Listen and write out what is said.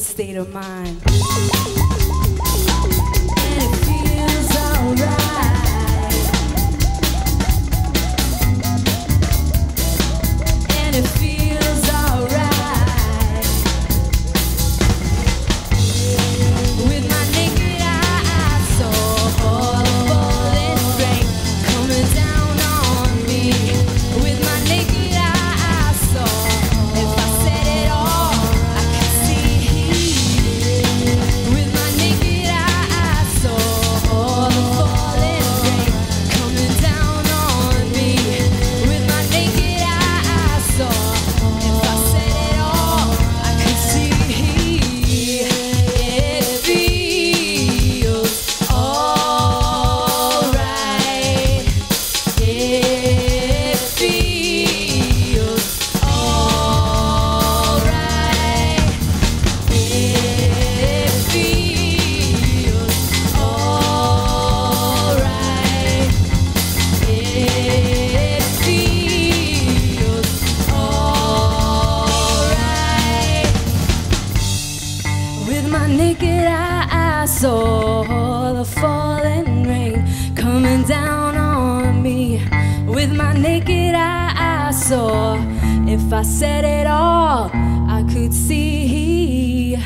state of mind. And it feels alright. And it feels naked eye, I saw the falling rain coming down on me. With my naked eye, I saw. If I said it all, I could see.